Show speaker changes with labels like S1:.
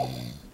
S1: Yeah.